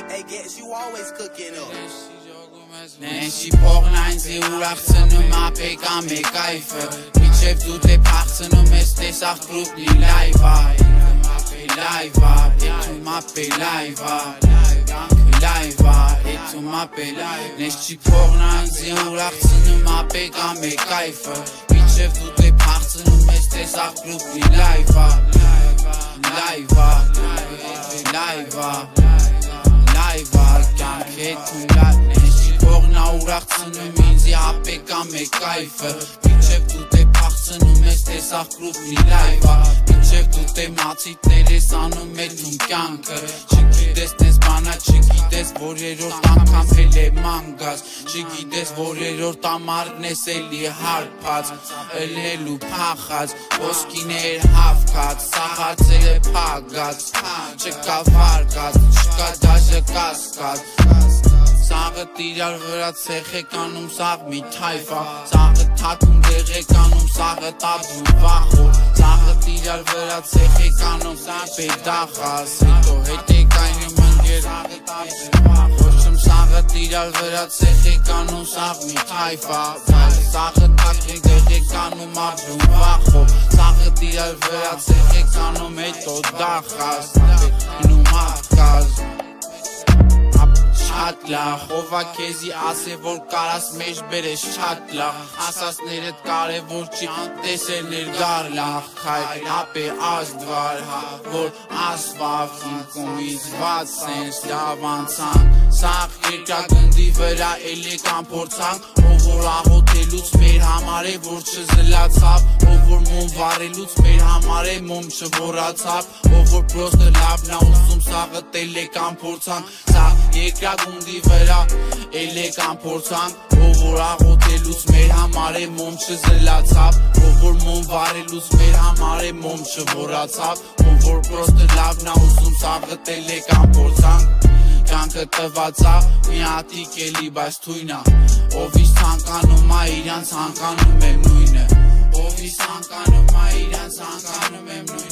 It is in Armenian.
Hey, hey, guess you always cooking up. Նենշի փողն այնձի ուրախցնում ապեկա մեկ այվը Միջև դու դե պաղցնում ես տեսախ գրուպնի լայվա Լայվա, էթում ապե լայվա Լայվա, էթում ապե Նենշի փողն այնձի ուրախցնում ապեկա մեկ այվը Միջև դու դե պաղցնում ես տեսախ գրուպնի լայվա Լայվա, լայվա Լայվա, կյանք էթում լայվա Փողնա ուրախցնում ինձի ապեկա մեկ կայֆը Մինչև դու պաղցնում ես տեսախ գրուպնի լայվա Մինչև դու դե մացիտներ ես անում էլ թում կյանքը Չգիտես տես բանա, չգիտես որ երորդ անգամ էլ է մանգաս Չգիտես որ երորդ ամարն ես էլի հարպած Էլելու փախած, ոսկիներ հավկած Սաղացել է փագած, չկա վարկած, չկա դաժը կասկած Սաղը տիրար վրա ցեխ է կանում սաղ մի թայֆա Սաղը թակում դեղ է կանում սաղը տաբում վախո Սաղը տիրար վրա ցեխ է կանում սաղ պետախաս Հետո հետ է կայնում ընգեր սաղը տաբում Ոչմ սաղը տիրար վրա ցեխ է կանում սաղ մի թայֆա Սաղը թակում դեղ է կանում աբում վախո Սաղը տիրար վրա ցեխ է կանում հետո դախաս Նու մատկազ շատ լավ Ովա քեզի ասե որ կարաս մեջ բերես շատ լավ Ասասներդ կարևոր չի տեսել ներգար լավ Քայ ապե ազդվար հա որ ասվավ ինքումից ված սենս լավ անցան Սաղ երկրագնդի վրա էլի կամ փորձանք Ով որ աղոթելուց մեր համար է որ չզլացավ Ով որ մոմ վարելուց մեր համար է մոմ չվորացավ Ով որ պրոստը լավն է ուսում սաղը տել է կամ փորձանք Սաղ երկրագնդի վրա էլի կամ փորձանք Ով որ աղոթելուց մեր համար է մոմ չզլացավ Ով որ մոմ վարելուց մեր համար է մոմ չվորացավ Ով որ պրոստը լավն է ուսում սաղը տել է կամ փորձանք կյանքը տվածա մի հատիկ էլի բայց թույնա ով իս ցանկանում ա իրան ցանկանում եմ նույնը ով իս ցանկանում ա իրան ցանկանում